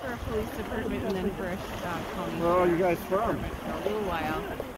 for a police department and then for a uh, county. Where are you guys from? For a little while.